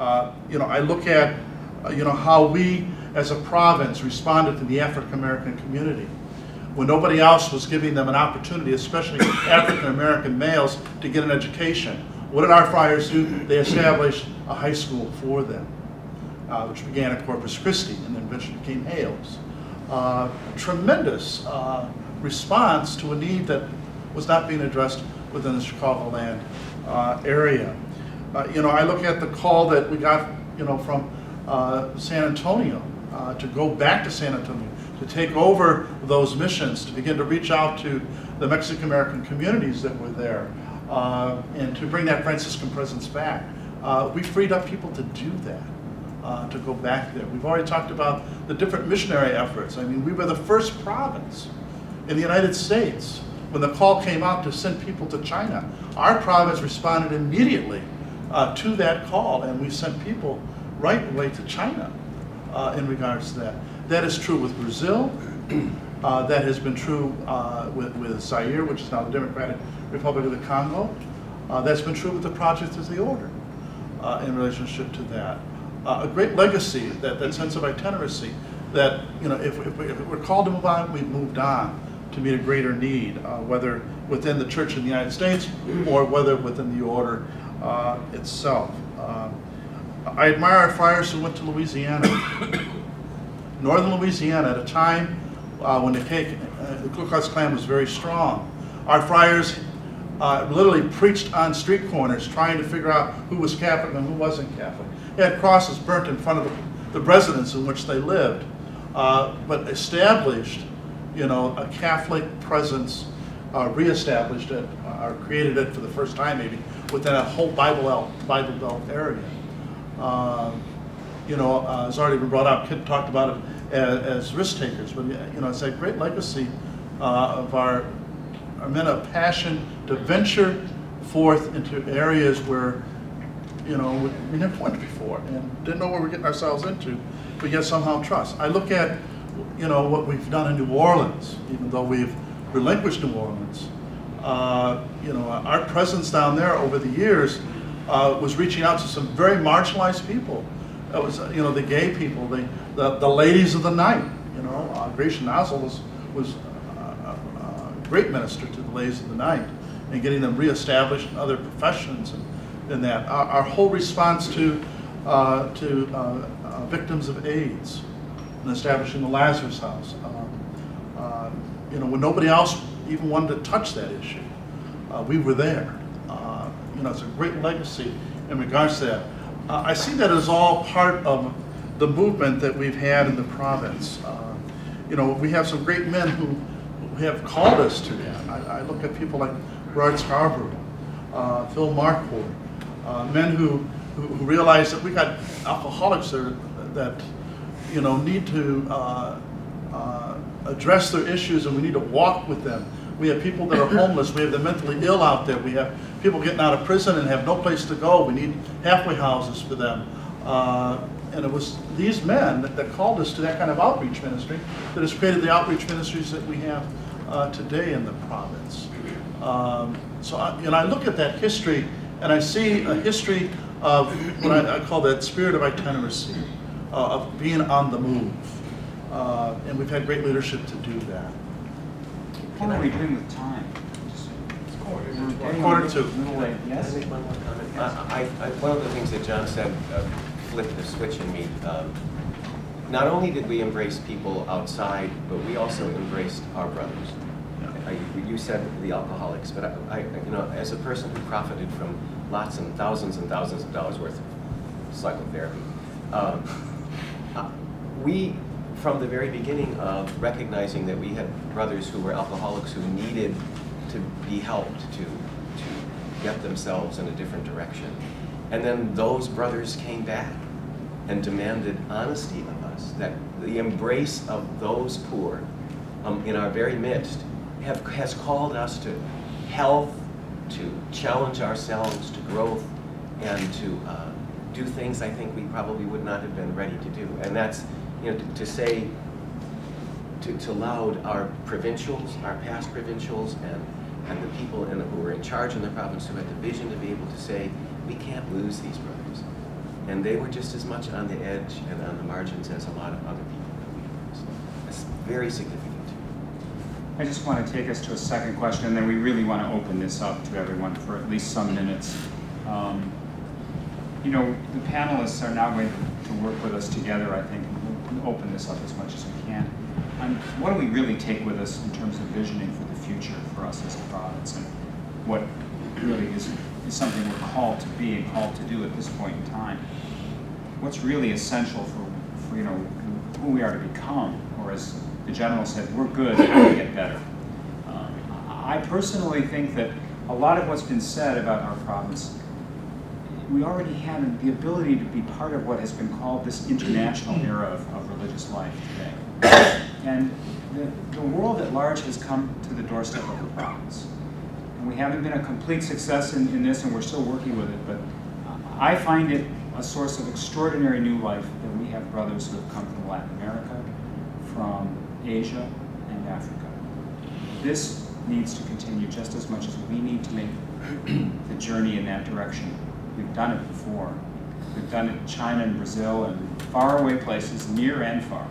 Uh, You know, I look at, uh, you know, how we as a province responded to the African American community. When nobody else was giving them an opportunity, especially African American males, to get an education. What did our friars do? They established a high school for them, uh, which began at Corpus Christi and then eventually became Hales. Uh, Tremendous uh, response to a need that was not being addressed within the Chicagoland uh, area. Uh, You know, I look at the call that we got, you know, from uh, San Antonio uh, to go back to San Antonio, to take over those missions, to begin to reach out to the Mexican American communities that were there, uh, and to bring that Franciscan presence back. Uh, We freed up people to do that uh, to go back there. We've already talked about the different missionary efforts. I mean, we were the first province in the United States when the call came out to send people to China. Our province responded immediately uh, to that call, and we sent people right away to China uh, in regards to that. That is true with Brazil. Uh, that has been true uh, with, with Zaire, which is now the Democratic Republic of the Congo. Uh, that's been true with the Project of the Order uh, in relationship to that. A great legacy, that, that sense of itinerancy, that you know, if, if, we, if we're called to move on, we've moved on to meet a greater need, uh, whether within the Church in the United States or whether within the order uh, itself. Um, I admire our friars who went to Louisiana, northern Louisiana, at a time uh, when the, K, uh, the Ku Klux Klan was very strong. Our friars uh, literally preached on street corners trying to figure out who was Catholic and who wasn't Catholic. They had crosses burnt in front of the, residence in which they lived, uh, but established, you know, a Catholic presence, uh, reestablished it, uh, or created it for the first time maybe, within a whole Bible Belt, Bible Belt area. Um, you know, uh, it's already been brought up, Kid talked about it as, as risk takers, but, you know, it's a great legacy uh, of our, our men of passion to venture forth into areas where, you know, we, we never went before and didn't know where we're getting ourselves into, but yet somehow trust. I look at, you know, what we've done in New Orleans, even though we've relinquished New Orleans. Uh, you know, our presence down there over the years uh, was reaching out to some very marginalized people. It was, uh, you know, the gay people, the, the, the ladies of the night. You know, uh, Gracia Nozzle was, was a, a, great minister to the ladies of the night and getting them reestablished in other professions and, and that. Our, our whole response to, uh, to uh, uh, victims of AIDS and establishing the Lazarus House. Um, uh, you know, when nobody else even wanted to touch that issue, uh, we were there. Uh, you know, it's a great legacy in regards to that. Uh, I see that as all part of the movement that we've had in the province. Uh, you know, we have some great men who, who have called us to that. I, I look at people like Gerard Scarborough, Phil Marquardt, uh, men who, who, who realize that we got alcoholics that, that you know, need to uh, address their issues and we need to walk with them. We have people that are homeless. We have the mentally ill out there. We have people getting out of prison and have no place to go. We need halfway houses for them. Uh, and it was these men that, that, called us to that kind of outreach ministry that has created the outreach ministries that we have uh, today in the province. Um, so, I, know, I look at that history and I see a history of what I, I call that spirit of itinerancy, uh, of being on the move. Uh, and we've had great leadership to do that. How are we doing with time? Quarter to. Yes? I one more comment? I, I, one of the things that John said uh, flipped the switch in me. Um, not only did we embrace people outside, but we also embraced our brothers. I, you said the alcoholics, but I, I, you know, as a person who profited from lots and thousands and thousands of dollars worth of psychotherapy, um, we, from the very beginning of recognizing that we had brothers who were alcoholics who needed to be helped to, to get themselves in a different direction. And then those brothers came back and demanded honesty of us, that the embrace of those poor um, in our very midst have, has called us to health, to challenge ourselves, to growth, and to uh, do things I think we probably would not have been ready to do. And that's, you know, to, to say, to, to allow our provincials, our past provincials, and, and the people in, who were in charge in the province who had the vision to be able to say, we can't lose these brothers. And they were just as much on the edge and on the margins as a lot of other people that we. So It's very significant. I just want to take us to a second question, and then we really want to open this up to everyone for at least some minutes. Um, You know, the panelists are now going to- work with us together, I think, open this up as much as we can. And what do we really take with us in terms of visioning for the future for us as a province, and what really is, is something we're called to be and called to do at this point in time? What's really essential for, for, you know, who we are to become, or as the general said, we're good, we get better? Um, I personally think that a lot of what's been said about our province, we already have the ability to be part of what has been called this international era of, of religious life today. And the, the world at large has come to the doorstep of the province. And we haven't been a complete success in, in this, and we're still working with it, but I find it a source of extraordinary new life that we have brothers who have come from Latin America, from Asia, and Africa. This needs to continue just as much as we need to make the journey in that direction. We've done it before. We've done it in China and Brazil and faraway places, near and far,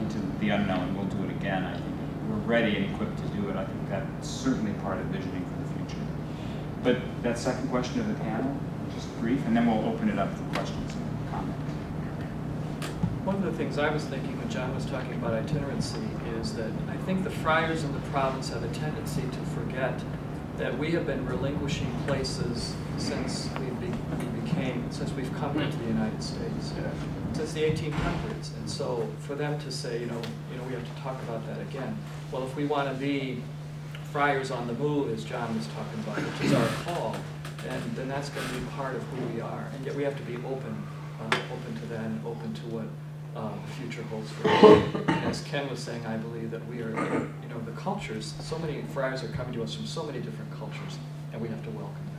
into the unknown. We'll do it again. I think we're ready and equipped to do it. I think that's certainly part of visioning for the future. But that second question of the panel, just brief, and then we'll open it up for questions and comments. One of the things I was thinking when John was talking about itinerancy is that I think the friars in the province have a tendency to forget that we have been relinquishing places since we, be, we became, since we've come into the United States, since the 1800s. And so for them to say, you know, you know, we have to talk about that again. Well, if we want to be friars on the move, as John was talking about, which is our call, then, then that's going to be part of who we are. And yet we have to be open, uh, open to that and open to what uh, the future holds for us. As Ken was saying, I believe that we are, you know, the cultures, so many friars are coming to us from so many different cultures, and we have to welcome